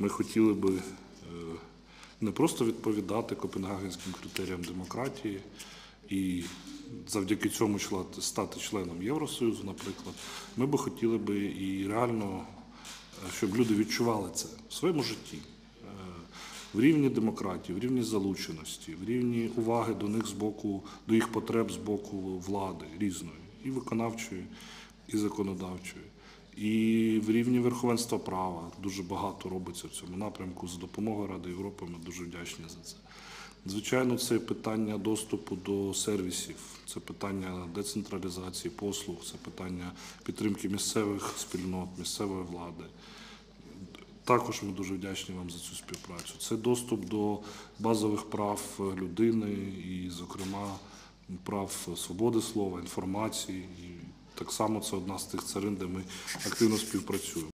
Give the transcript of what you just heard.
ми хотіли би е, не просто відповідати копенгагенським критеріям демократії і завдяки цьому стати членом Євросоюзу, наприклад, ми би хотіли би і реально, е, щоб люди відчували це в своєму житті. Е, В рівні демократії, в рівні залученості, в рівні уваги до них з боку, до їх потреб з боку влади різної, і виконавчої, і законодавчої. І в рівні верховенства права дуже багато робиться в цьому напрямку за допомогою Ради Європи. Ми дуже вдячні за це. Звичайно, це питання доступу до сервісів, це питання децентралізації послуг, це питання підтримки місцевих спільнот, місцевої влади. Також ми дуже вдячні вам за цю співпрацю. Це доступ до базових прав людини і, зокрема, прав свободи слова, інформації. Так само це одна з тих царин, де ми активно співпрацюємо.